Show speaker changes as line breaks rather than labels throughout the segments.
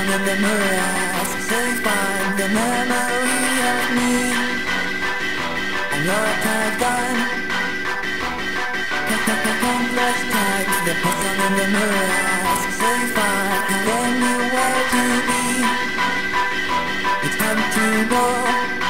on the memories They find the memory of me. And your time gone. Countless times the person in the mirrors. They find anywhere to be. It's time to go.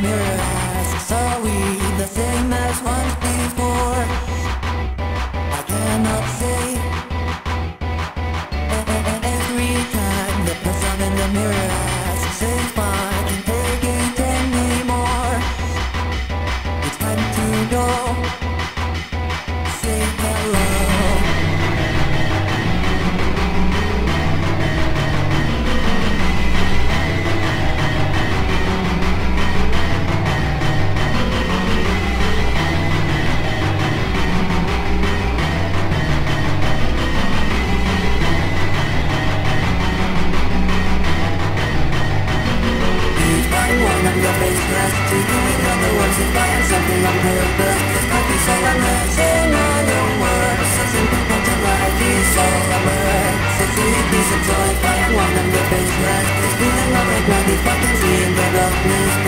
mirror asks, are we the same as one?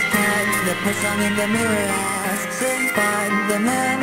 Spot the person in the mirror Spot the man